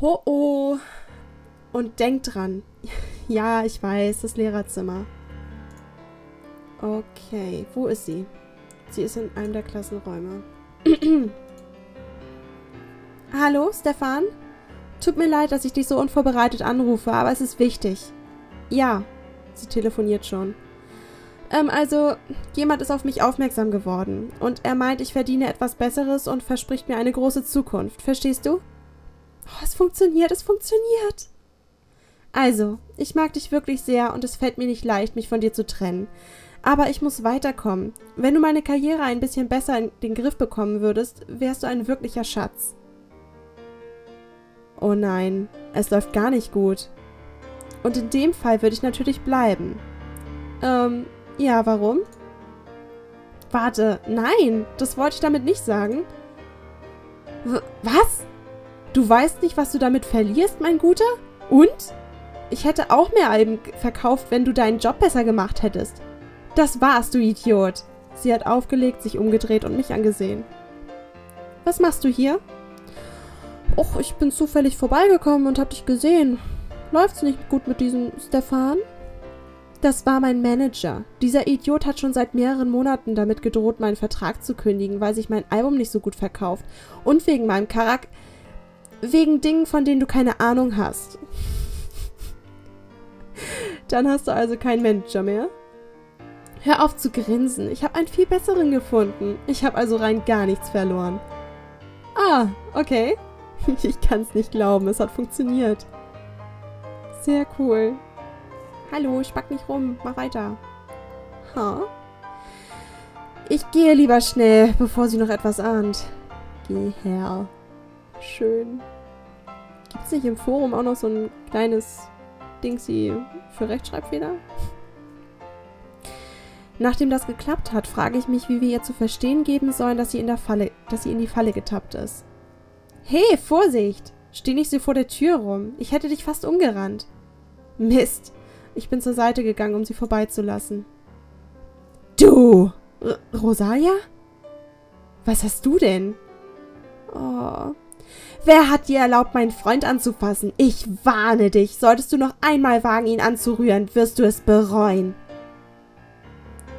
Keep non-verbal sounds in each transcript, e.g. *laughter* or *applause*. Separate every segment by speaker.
Speaker 1: Ho oh. Und denk dran. *laughs* Ja, ich weiß, das Lehrerzimmer. Okay, wo ist sie? Sie ist in einem der Klassenräume. *clears throat* Hallo, Stefan? Tut mir leid, dass ich dich so unvorbereitet anrufe, aber es ist wichtig. Ja, sie telefoniert schon. Ähm, also, jemand ist auf mich aufmerksam geworden und er meint, ich verdiene etwas Besseres und verspricht mir eine große Zukunft. Verstehst du? Oh, es funktioniert, es funktioniert. Also, ich mag dich wirklich sehr und es fällt mir nicht leicht, mich von dir zu trennen. Aber ich muss weiterkommen. Wenn du meine Karriere ein bisschen besser in den Griff bekommen würdest, wärst du ein wirklicher Schatz. Oh nein, es läuft gar nicht gut. Und in dem Fall würde ich natürlich bleiben. Ähm, ja, warum? Warte, nein, das wollte ich damit nicht sagen. W was? Du weißt nicht, was du damit verlierst, mein Guter? Und? Ich hätte auch mehr Alben verkauft, wenn du deinen Job besser gemacht hättest. Das war's, du Idiot. Sie hat aufgelegt, sich umgedreht und mich angesehen. Was machst du hier? Och, ich bin zufällig vorbeigekommen und hab dich gesehen. Läuft's nicht gut mit diesem Stefan? Das war mein Manager. Dieser Idiot hat schon seit mehreren Monaten damit gedroht, meinen Vertrag zu kündigen, weil sich mein Album nicht so gut verkauft. Und wegen meinem Charakter. Wegen Dingen, von denen du keine Ahnung hast. Dann hast du also keinen Manager mehr? Hör auf zu grinsen. Ich habe einen viel besseren gefunden. Ich habe also rein gar nichts verloren. Ah, okay. *laughs* Ich kann es nicht glauben. Es hat funktioniert. Sehr cool. Hallo, spack nicht rum. Mach weiter. Ha? Ich gehe lieber schnell, bevor sie noch etwas ahnt. Geh her. Schön. Gibt es nicht im Forum auch noch so ein kleines Dingsi für Rechtschreibfehler? Nachdem das geklappt hat, frage ich mich, wie wir ihr zu verstehen geben sollen, dass sie in der Falle, dass sie in die Falle getappt ist. Hey, Vorsicht! Steh nicht so vor der Tür rum. Ich hätte dich fast umgerannt. Mist. Ich bin zur Seite gegangen, um sie vorbeizulassen. Du! R Rosalia? Was hast du denn? Oh. Wer hat dir erlaubt, meinen Freund anzufassen? Ich warne dich. Solltest du noch einmal wagen, ihn anzurühren, wirst du es bereuen.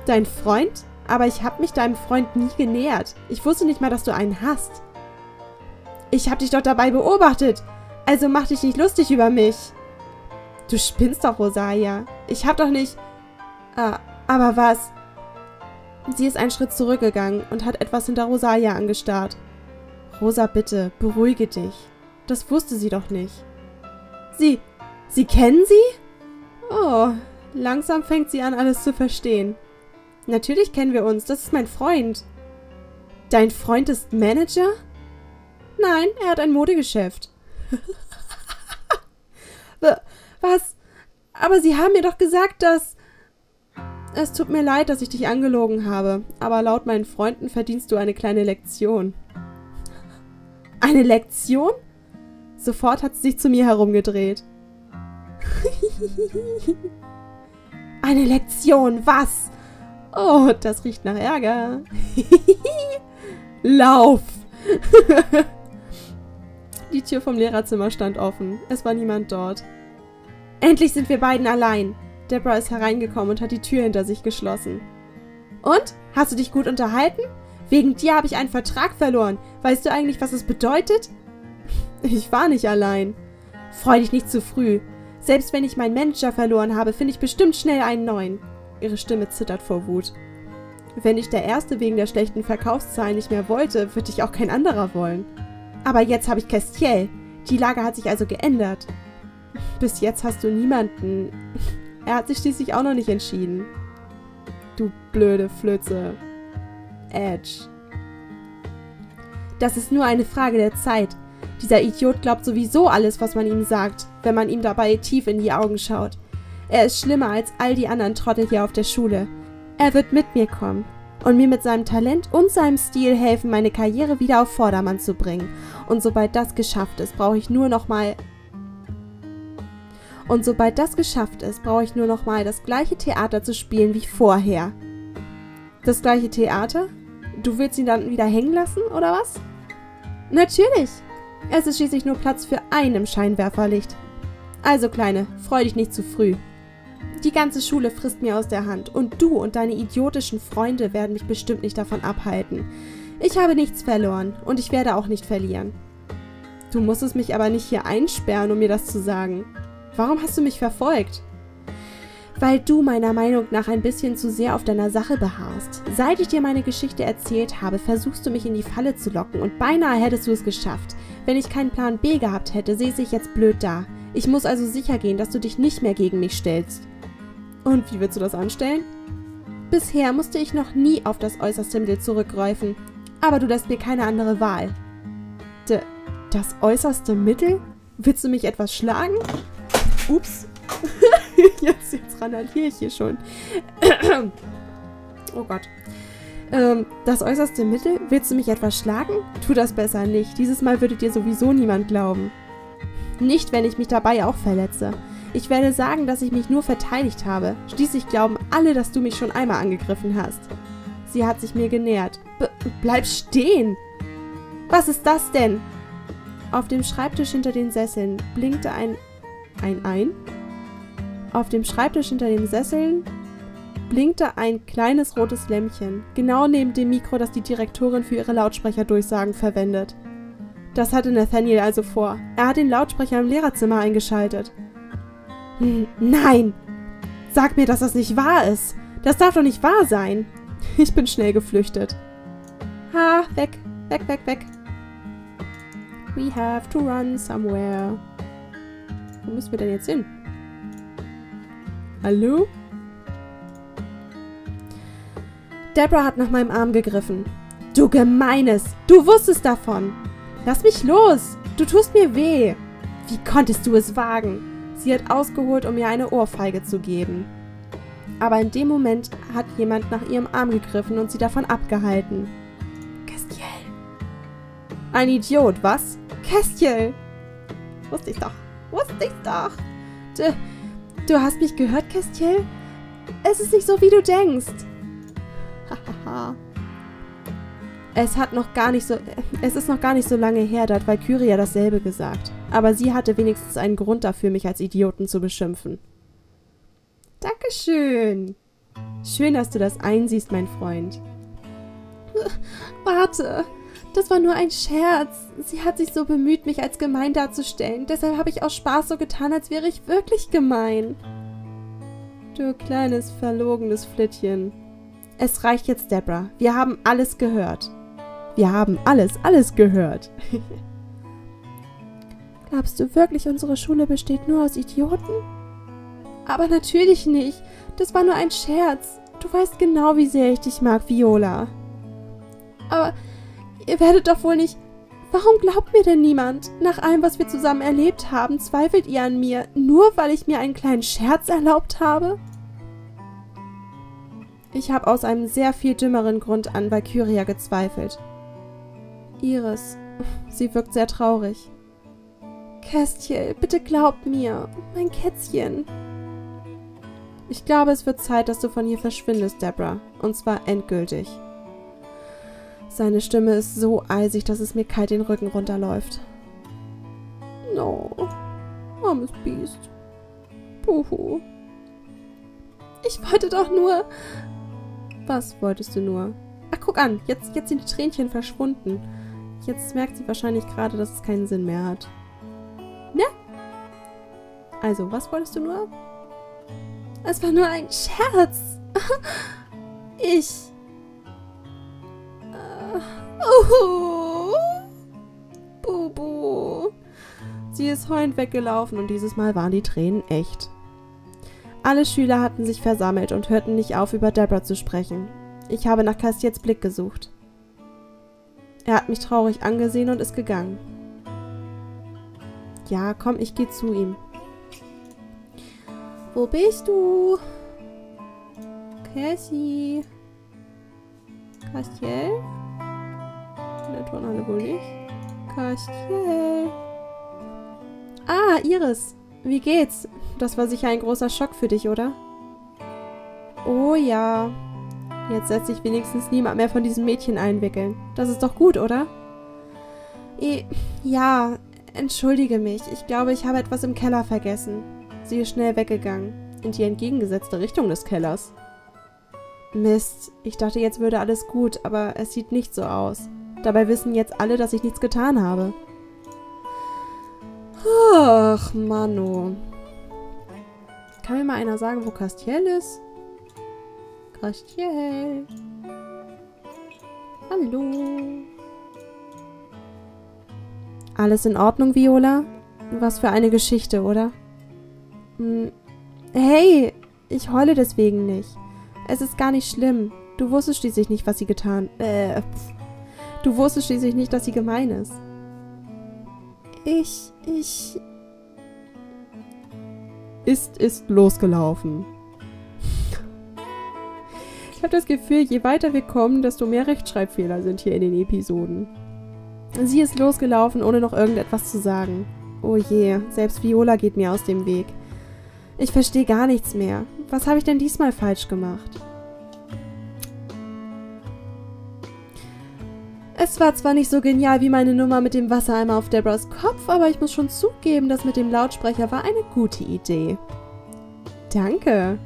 Speaker 1: Dein Freund? Aber ich habe mich deinem Freund nie genähert. Ich wusste nicht mal, dass du einen hast. Ich habe dich doch dabei beobachtet. Also mach dich nicht lustig über mich. Du spinnst doch, Rosalia. Ich hab doch nicht... Ah, aber was? Sie ist einen Schritt zurückgegangen und hat etwas hinter Rosalia angestarrt. Rosa, bitte, beruhige dich. Das wusste sie doch nicht. Sie... Sie kennen sie? Oh, langsam fängt sie an, alles zu verstehen. Natürlich kennen wir uns. Das ist mein Freund. Dein Freund ist Manager? Nein, er hat ein Modegeschäft. *laughs* Was? Aber Sie haben mir doch gesagt, dass... Es tut mir leid, dass ich dich angelogen habe, aber laut meinen Freunden verdienst du eine kleine Lektion. Eine Lektion? Sofort hat sie sich zu mir herumgedreht. *laughs* eine Lektion, was? Oh, das riecht nach Ärger. *laughs* Lauf! *laughs* Die Tür vom Lehrerzimmer stand offen. Es war niemand dort. Endlich sind wir beiden allein. Deborah ist hereingekommen und hat die Tür hinter sich geschlossen. Und? Hast du dich gut unterhalten? Wegen dir habe ich einen Vertrag verloren. Weißt du eigentlich, was es bedeutet? Ich war nicht allein. Freu dich nicht zu früh. Selbst wenn ich meinen Manager verloren habe, finde ich bestimmt schnell einen neuen. Ihre Stimme zittert vor Wut. Wenn ich der Erste wegen der schlechten Verkaufszahlen nicht mehr wollte, würde ich auch kein anderer wollen. Aber jetzt habe ich Castiel. Die Lage hat sich also geändert. Bis jetzt hast du niemanden. Er hat sich schließlich auch noch nicht entschieden. Du blöde Flöze. Edge. Das ist nur eine Frage der Zeit. Dieser Idiot glaubt sowieso alles, was man ihm sagt, wenn man ihm dabei tief in die Augen schaut. Er ist schlimmer als all die anderen Trottel hier auf der Schule. Er wird mit mir kommen und mir mit seinem Talent und seinem Stil helfen, meine Karriere wieder auf Vordermann zu bringen. Und sobald das geschafft ist, brauche ich nur noch mal und sobald das geschafft ist, brauche ich nur noch mal das gleiche Theater zu spielen wie vorher. Das gleiche Theater? Du willst ihn dann wieder hängen lassen, oder was? Natürlich. Es ist schließlich nur Platz für einen Scheinwerferlicht. Also, Kleine, freu dich nicht zu früh. Die ganze Schule frisst mir aus der Hand und du und deine idiotischen Freunde werden mich bestimmt nicht davon abhalten. Ich habe nichts verloren und ich werde auch nicht verlieren. Du musstest mich aber nicht hier einsperren, um mir das zu sagen. Warum hast du mich verfolgt? Weil du meiner Meinung nach ein bisschen zu sehr auf deiner Sache beharrst. Seit ich dir meine Geschichte erzählt habe, versuchst du mich in die Falle zu locken und beinahe hättest du es geschafft. Wenn ich keinen Plan B gehabt hätte, sehe ich jetzt blöd da. Ich muss also sicher gehen, dass du dich nicht mehr gegen mich stellst. Und wie willst du das anstellen? Bisher musste ich noch nie auf das äußerste Mittel zurückgreifen. Aber du lässt mir keine andere Wahl. D das äußerste Mittel? Willst du mich etwas schlagen? Ups. *laughs* *laughs* jetzt, jetzt randaliere ich hier schon. *coughs* oh Gott. Ähm, das äußerste Mittel? Willst du mich etwas schlagen? Tu das besser nicht. Dieses Mal würde dir sowieso niemand glauben. Nicht, wenn ich mich dabei auch verletze. Ich werde sagen, dass ich mich nur verteidigt habe. Schließlich glauben alle, dass du mich schon einmal angegriffen hast. Sie hat sich mir genähert. B bleib stehen! Was ist das denn? Auf dem Schreibtisch hinter den Sesseln blinkte ein... Ein Ein? Auf dem Schreibtisch hinter den Sesseln blinkte ein kleines rotes Lämpchen, genau neben dem Mikro, das die Direktorin für ihre Lautsprecherdurchsagen verwendet. Das hatte Nathaniel also vor. Er hat den Lautsprecher im Lehrerzimmer eingeschaltet. Hm, nein! Sag mir, dass das nicht wahr ist! Das darf doch nicht wahr sein! *laughs* Ich bin schnell geflüchtet. Ha, weg, weg, weg, weg. We have to run somewhere. Wo müssen wir denn jetzt hin? Hallo? Deborah hat nach meinem Arm gegriffen. Du Gemeines! Du wusstest davon! Lass mich los! Du tust mir weh! Wie konntest du es wagen? Sie hat ausgeholt, um mir eine Ohrfeige zu geben. Aber in dem Moment hat jemand nach ihrem Arm gegriffen und sie davon abgehalten. Castiel. Ein Idiot, was? Castiel. Wusste ich doch. Wusste ich doch. Du, du hast mich gehört, Castiel? Es ist nicht so, wie du denkst. Hahaha. Es hat noch gar nicht so. Es ist noch gar nicht so lange her, da hat Valkyria dasselbe gesagt. Aber sie hatte wenigstens einen Grund dafür, mich als Idioten zu beschimpfen. Dankeschön. Schön, dass du das einsiehst, mein Freund. *laughs* Warte, das war nur ein Scherz. Sie hat sich so bemüht, mich als gemein darzustellen. Deshalb habe ich aus Spaß so getan, als wäre ich wirklich gemein. Du kleines, verlogenes Flittchen. Es reicht jetzt, Deborah. Wir haben alles gehört. Wir haben alles, alles gehört. *laughs* Glaubst du wirklich, unsere Schule besteht nur aus Idioten? Aber natürlich nicht. Das war nur ein Scherz. Du weißt genau, wie sehr ich dich mag, Viola. Aber ihr werdet doch wohl nicht... Warum glaubt mir denn niemand? Nach allem, was wir zusammen erlebt haben, zweifelt ihr an mir, nur weil ich mir einen kleinen Scherz erlaubt habe? Ich habe aus einem sehr viel dümmeren Grund an Valkyria gezweifelt. Iris. Sie wirkt sehr traurig. Kästchen, bitte glaub mir. Mein Kätzchen. Ich glaube, es wird Zeit, dass du von hier verschwindest, Deborah. Und zwar endgültig. Seine Stimme ist so eisig, dass es mir kalt den Rücken runterläuft. No. Armes Biest. Puhu. Ich wollte doch nur... Was wolltest du nur? Ach, guck an. Jetzt, jetzt sind die Tränchen verschwunden. Jetzt merkt sie wahrscheinlich gerade, dass es keinen Sinn mehr hat. Ne? Also, was wolltest du nur? Es war nur ein Scherz. *laughs* Ich. Uh, Bubu. Sie ist heulend weggelaufen und dieses Mal waren die Tränen echt. Alle Schüler hatten sich versammelt und hörten nicht auf, über Deborah zu sprechen. Ich habe nach Castiets Blick gesucht. Er hat mich traurig angesehen und ist gegangen. Ja, komm, ich gehe zu ihm. Wo bist du? Cassie? Castiel? In der Turnhalle wohl nicht. Castiel? Ah, Iris. Wie geht's? Das war sicher ein großer Schock für dich, oder? Oh ja. Jetzt lässt sich wenigstens niemand mehr von diesem Mädchen einwickeln. Das ist doch gut, oder? E ja, entschuldige mich. Ich glaube, ich habe etwas im Keller vergessen. Sie ist schnell weggegangen. In die entgegengesetzte Richtung des Kellers. Mist, ich dachte, jetzt würde alles gut, aber es sieht nicht so aus. Dabei wissen jetzt alle, dass ich nichts getan habe. Ach, Mano. Kann mir mal einer sagen, wo Castiel ist? Castiel. Hallo. Alles in Ordnung, Viola? Was für eine Geschichte, oder? Hm. Hey, ich heule deswegen nicht. Es ist gar nicht schlimm. Du wusstest schließlich nicht, was sie getan... Äh, pff. Du wusstest schließlich nicht, dass sie gemein ist. Ich, ich... Ist, ist losgelaufen. Ich habe das Gefühl, je weiter wir kommen, desto mehr Rechtschreibfehler sind hier in den Episoden. Sie ist losgelaufen, ohne noch irgendetwas zu sagen. Oh je, selbst Viola geht mir aus dem Weg. Ich verstehe gar nichts mehr. Was habe ich denn diesmal falsch gemacht? Es war zwar nicht so genial wie meine Nummer mit dem Wassereimer auf Debras Kopf, aber ich muss schon zugeben, das mit dem Lautsprecher war eine gute Idee. Danke.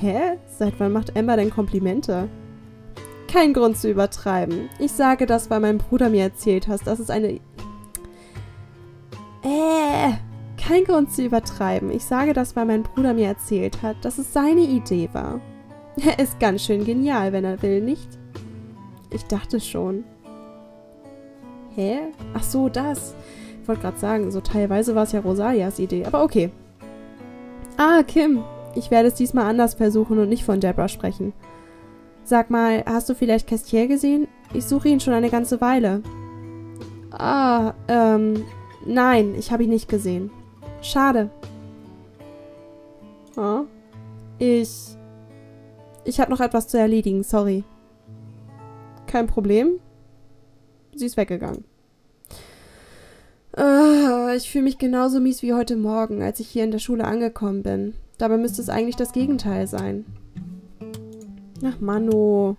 Speaker 1: Hä? Seit wann macht Emma denn Komplimente? Kein Grund zu übertreiben. Ich sage das, weil mein Bruder mir erzählt hat, dass es eine... Äh, kein Grund zu übertreiben. Ich sage das, weil mein Bruder mir erzählt hat, dass es seine Idee war. *laughs* Er ist ganz schön genial, wenn er will, nicht? Ich dachte schon. Hä? Ach so, das. Ich wollte gerade sagen, so teilweise war es ja Rosalias Idee, aber okay. Ah, Kim. Ich werde es diesmal anders versuchen und nicht von Deborah sprechen. Sag mal, hast du vielleicht Castier gesehen? Ich suche ihn schon eine ganze Weile. Ah, ähm, nein, ich habe ihn nicht gesehen. Schade. Oh. Ich... Ich habe noch etwas zu erledigen, sorry. Kein Problem. Sie ist weggegangen. Uh, ich fühle mich genauso mies wie heute Morgen, als ich hier in der Schule angekommen bin. Dabei müsste es eigentlich das Gegenteil sein. Ach, Mano.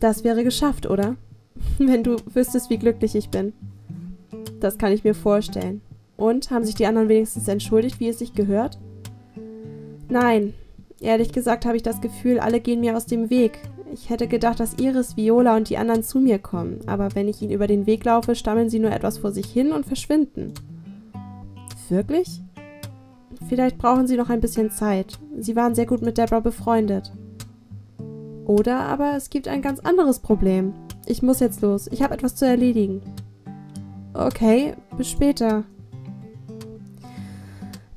Speaker 1: Das wäre geschafft, oder? *laughs* Wenn du wüsstest, wie glücklich ich bin. Das kann ich mir vorstellen. Und, haben sich die anderen wenigstens entschuldigt, wie es sich gehört? Nein. Ehrlich gesagt habe ich das Gefühl, alle gehen mir aus dem Weg. Ich hätte gedacht, dass Iris, Viola und die anderen zu mir kommen, aber wenn ich ihnen über den Weg laufe, stammeln sie nur etwas vor sich hin und verschwinden. Wirklich? Vielleicht brauchen sie noch ein bisschen Zeit. Sie waren sehr gut mit Deborah befreundet. Oder aber es gibt ein ganz anderes Problem. Ich muss jetzt los. Ich habe etwas zu erledigen. Okay, bis später.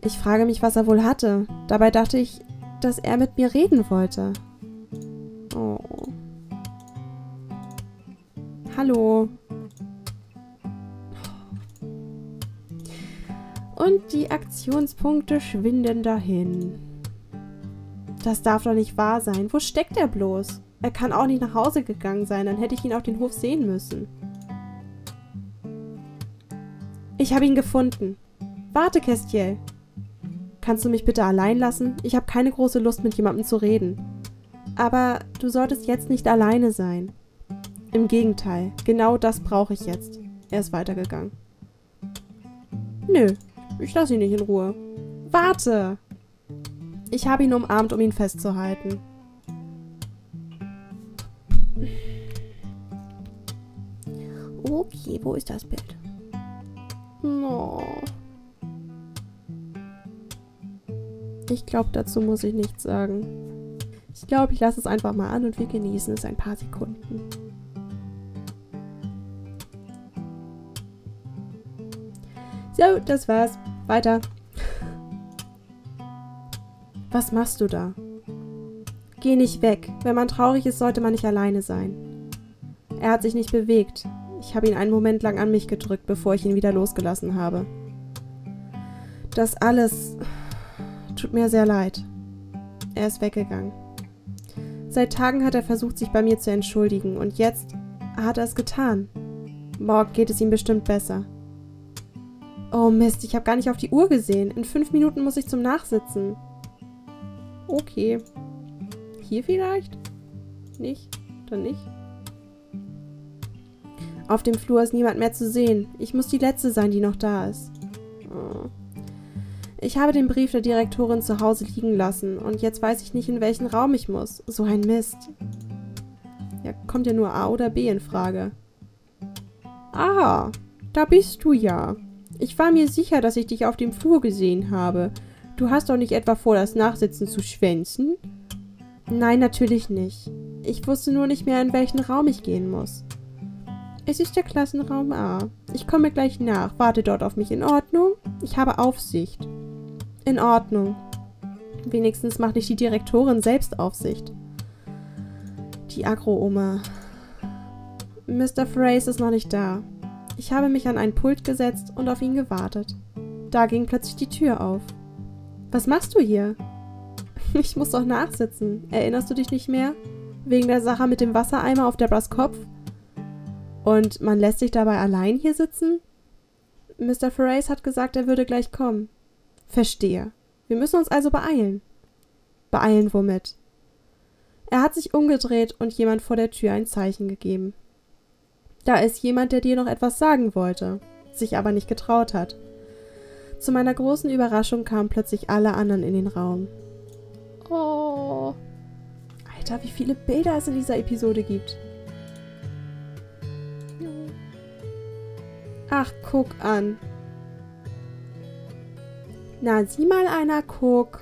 Speaker 1: Ich frage mich, was er wohl hatte. Dabei dachte ich, dass er mit mir reden wollte. Oh. Hallo. Und die Aktionspunkte schwinden dahin. Das darf doch nicht wahr sein. Wo steckt er bloß? Er kann auch nicht nach Hause gegangen sein, dann hätte ich ihn auf den Hof sehen müssen. Ich habe ihn gefunden. Warte, Kestiel. Kannst du mich bitte allein lassen? Ich habe keine große Lust, mit jemandem zu reden. Aber du solltest jetzt nicht alleine sein. Im Gegenteil, genau das brauche ich jetzt. Er ist weitergegangen. Nö, ich lasse ihn nicht in Ruhe. Warte! Ich habe ihn umarmt, um ihn festzuhalten. Okay, wo ist das Bild? Oh. Ich glaube, dazu muss ich nichts sagen. Ich glaube, ich lasse es einfach mal an und wir genießen es ein paar Sekunden. So, das war's. Weiter. Was machst du da? Geh nicht weg. Wenn man traurig ist, sollte man nicht alleine sein. Er hat sich nicht bewegt. Ich habe ihn einen Moment lang an mich gedrückt, bevor ich ihn wieder losgelassen habe. Das alles tut mir sehr leid. Er ist weggegangen. Seit Tagen hat er versucht, sich bei mir zu entschuldigen, und jetzt hat er es getan. Morgen geht es ihm bestimmt besser. Oh Mist, ich habe gar nicht auf die Uhr gesehen. In fünf Minuten muss ich zum Nachsitzen. Okay. Hier vielleicht? Nicht? Dann nicht? Auf dem Flur ist niemand mehr zu sehen. Ich muss die Letzte sein, die noch da ist. Oh. Ich habe den Brief der Direktorin zu Hause liegen lassen und jetzt weiß ich nicht, in welchen Raum ich muss. So ein Mist. Ja, kommt ja nur A oder B in Frage. Ah, da bist du ja. Ich war mir sicher, dass ich dich auf dem Flur gesehen habe. Du hast doch nicht etwa vor, das Nachsitzen zu schwänzen? Nein, natürlich nicht. Ich wusste nur nicht mehr, in welchen Raum ich gehen muss. Es ist der Klassenraum A. Ich komme gleich nach. Warte dort auf mich. In Ordnung? Ich habe Aufsicht. In Ordnung. Wenigstens macht nicht die Direktorin selbst Aufsicht. Die Agro-Oma. Mr. Frace ist noch nicht da. Ich habe mich an ein Pult gesetzt und auf ihn gewartet. Da ging plötzlich die Tür auf. Was machst du hier? *laughs* Ich muss doch nachsitzen. Erinnerst du dich nicht mehr? Wegen der Sache mit dem Wassereimer auf Debras Kopf? Und man lässt sich dabei allein hier sitzen? Mr. Ferrace hat gesagt, er würde gleich kommen. Verstehe. Wir müssen uns also beeilen. Beeilen womit? Er hat sich umgedreht und jemand vor der Tür ein Zeichen gegeben. Da ist jemand, der dir noch etwas sagen wollte, sich aber nicht getraut hat. Zu meiner großen Überraschung kamen plötzlich alle anderen in den Raum. Oh. Alter, wie viele Bilder es in dieser Episode gibt. Ach, guck an. Na, sieh mal einer, guck.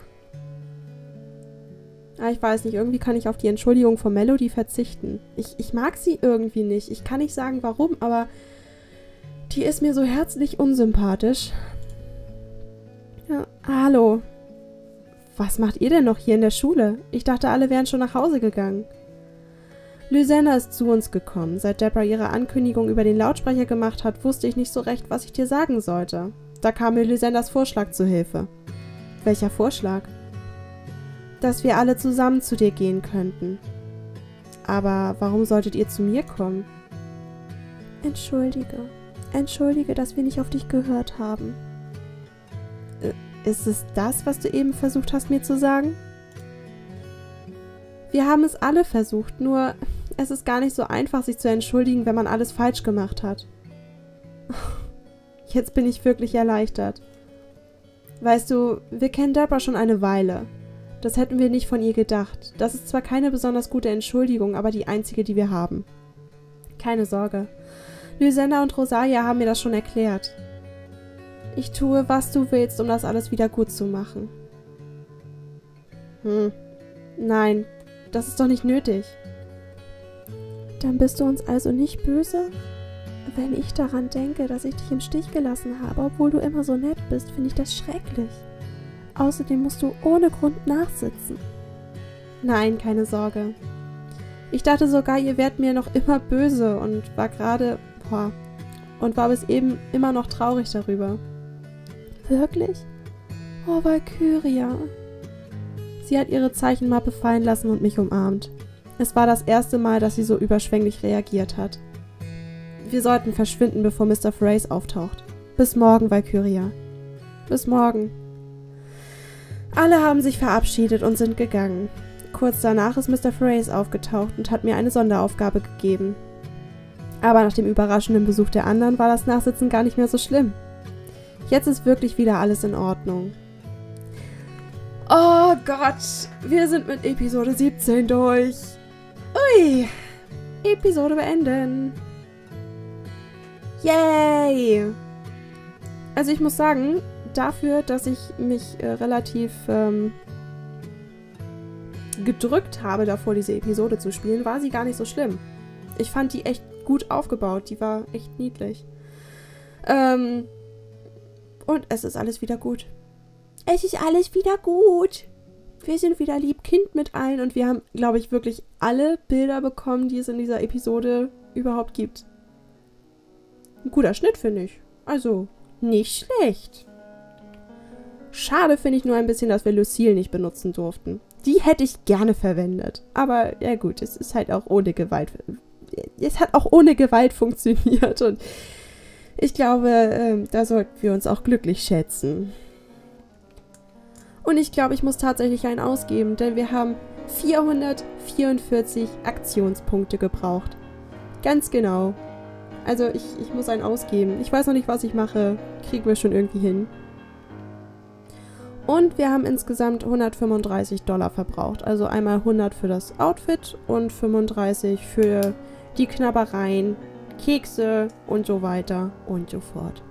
Speaker 1: Ah, ich weiß nicht, irgendwie kann ich auf die Entschuldigung von Melody verzichten. Ich, ich mag sie irgendwie nicht. Ich kann nicht sagen, warum, aber die ist mir so herzlich unsympathisch. Ja, hallo. Was macht ihr denn noch hier in der Schule? Ich dachte, alle wären schon nach Hause gegangen. Lysenna ist zu uns gekommen. Seit Deborah ihre Ankündigung über den Lautsprecher gemacht hat, wusste ich nicht so recht, was ich dir sagen sollte. Da kam mir Lysendas Vorschlag zu Hilfe. Welcher Vorschlag? dass wir alle zusammen zu dir gehen könnten. Aber warum solltet ihr zu mir kommen? Entschuldige. Entschuldige, dass wir nicht auf dich gehört haben. Äh, ist es das, was du eben versucht hast, mir zu sagen? Wir haben es alle versucht, nur es ist gar nicht so einfach, sich zu entschuldigen, wenn man alles falsch gemacht hat. Jetzt bin ich wirklich erleichtert. Weißt du, wir kennen Deborah schon eine Weile. Das hätten wir nicht von ihr gedacht. Das ist zwar keine besonders gute Entschuldigung, aber die einzige, die wir haben. Keine Sorge. Lysenna und Rosalia haben mir das schon erklärt. Ich tue, was du willst, um das alles wieder gut zu machen. Hm. Nein, das ist doch nicht nötig. Dann bist du uns also nicht böse? Wenn ich daran denke, dass ich dich im Stich gelassen habe, obwohl du immer so nett bist, finde ich das schrecklich. Außerdem musst du ohne Grund nachsitzen. Nein, keine Sorge. Ich dachte sogar, ihr wärt mir noch immer böse und war gerade, boah, und war bis eben immer noch traurig darüber. Wirklich? Oh, Valkyria. Sie hat ihre Zeichenmappe fallen lassen und mich umarmt. Es war das erste Mal, dass sie so überschwänglich reagiert hat. Wir sollten verschwinden, bevor Mr. Frace auftaucht. Bis morgen, Valkyria. Bis morgen. Alle haben sich verabschiedet und sind gegangen. Kurz danach ist Mr. Fraze aufgetaucht und hat mir eine Sonderaufgabe gegeben. Aber nach dem überraschenden Besuch der anderen war das Nachsitzen gar nicht mehr so schlimm. Jetzt ist wirklich wieder alles in Ordnung. Oh Gott, wir sind mit Episode 17 durch. Ui, Episode beenden. Yay! Also ich muss sagen, dafür, dass ich mich äh, relativ ähm, gedrückt habe, davor diese Episode zu spielen, war sie gar nicht so schlimm. Ich fand die echt gut aufgebaut. Die war echt niedlich. Ähm, und es ist alles wieder gut. Es ist alles wieder gut. Wir sind wieder lieb Kind mit allen und wir haben, glaube ich, wirklich alle Bilder bekommen, die es in dieser Episode überhaupt gibt. Ein guter Schnitt, finde ich. Also, nicht schlecht. Schade finde ich nur ein bisschen, dass wir Lucille nicht benutzen durften. Die hätte ich gerne verwendet. Aber ja gut, es ist halt auch ohne Gewalt. Es hat auch ohne Gewalt *laughs* funktioniert und ich glaube, äh, da sollten wir uns auch glücklich schätzen. Und ich glaube, ich muss tatsächlich einen ausgeben, denn wir haben 444 Aktionspunkte gebraucht. Ganz genau. Also ich, ich muss einen ausgeben. Ich weiß noch nicht, was ich mache. Kriegen wir schon irgendwie hin. Und wir haben insgesamt 135 Dollar verbraucht. Also einmal 100 für das Outfit und 35 für die Knabbereien, Kekse und so weiter und so fort.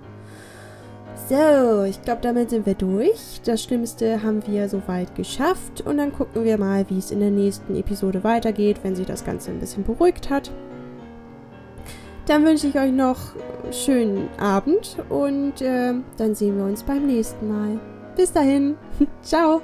Speaker 1: So, ich glaube, damit sind wir durch. Das Schlimmste haben wir soweit geschafft. Und dann gucken wir mal, wie es in der nächsten Episode weitergeht, wenn sich das Ganze ein bisschen beruhigt hat. Dann wünsche ich euch noch einen schönen Abend und äh, dann sehen wir uns beim nächsten Mal. Bis dahin. *laughs* Ciao.